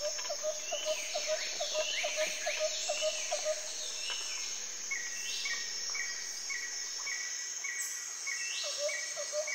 Oh,